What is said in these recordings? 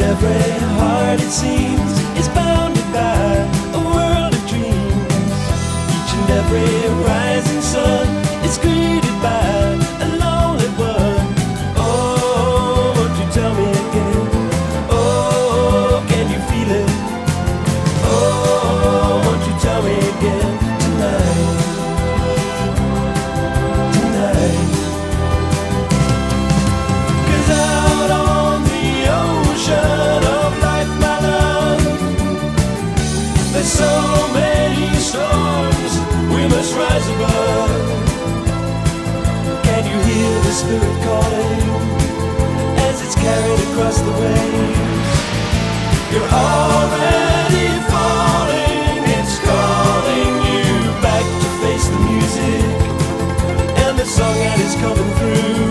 every heart it seems is bound spirit calling as it's carried across the waves. You're already falling, it's calling you back to face the music and the song that is coming through.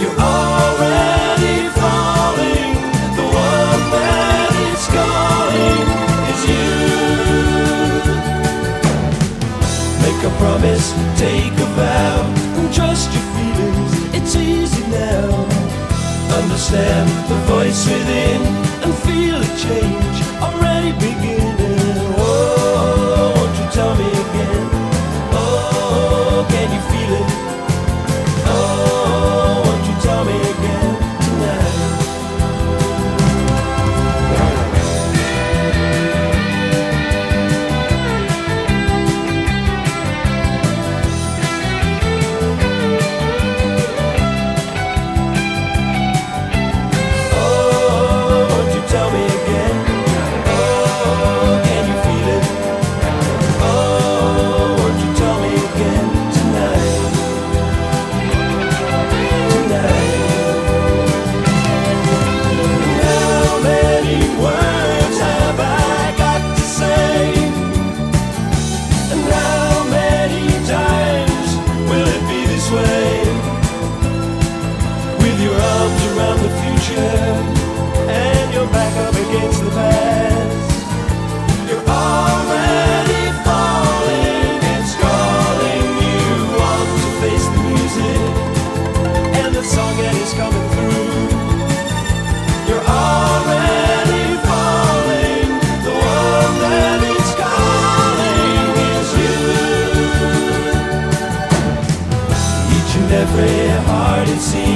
You're already falling, the one that is calling is you. Make a promise, take a vow, and trust your feelings. It's easy now. Understand the voice within and feel a change. every heart it seems.